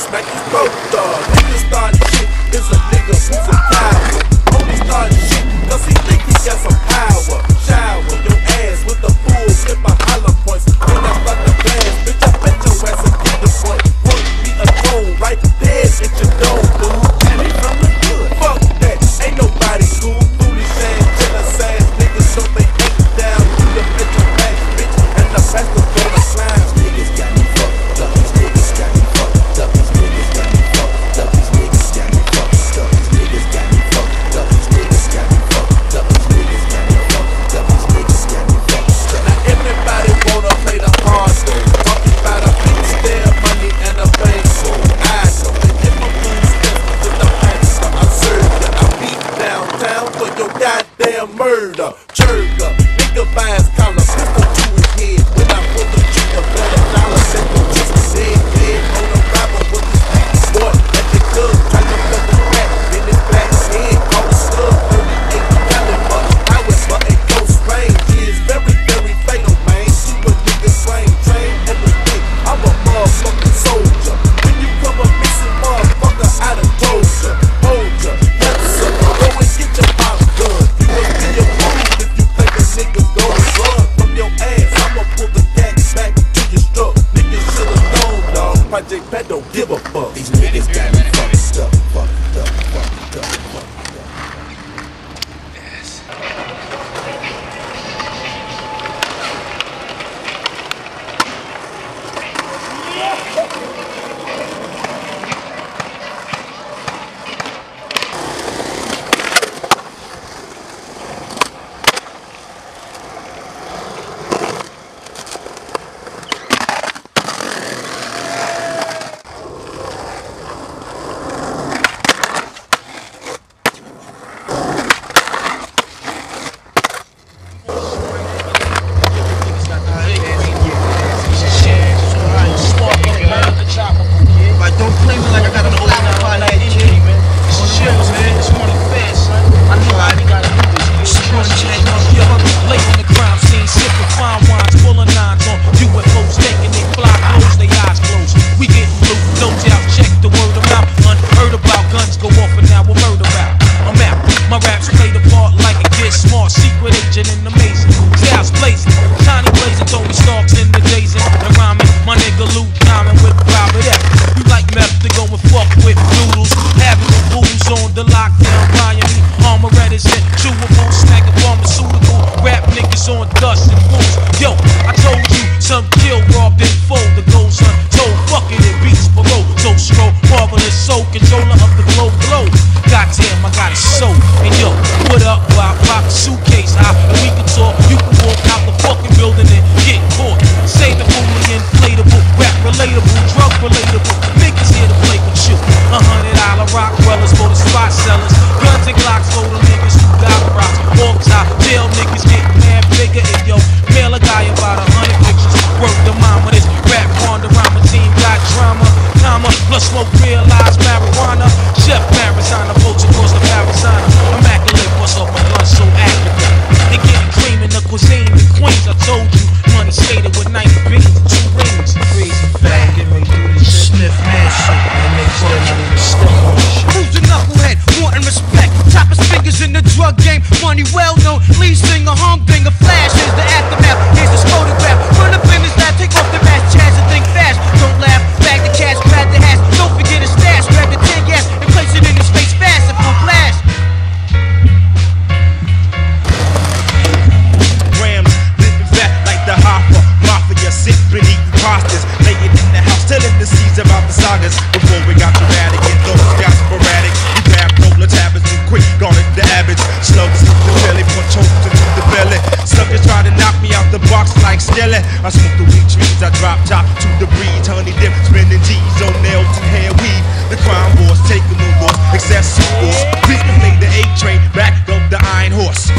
respect this boat. raps. niggas get mad bigger and yo, mail a guy about a hundred pictures. Work the with this rap on the rhyme team got drama, comma, plus smoke realize Niggas the belly, one choke to the belly. Suckers try to knock me out the box like Skelly. I smoke the weed trees, I drop top to the breeze. Honey dip, spending G's on nails and hair weave. The crime boss taking the loss, excessive force. Please play the A train, back up the iron horse.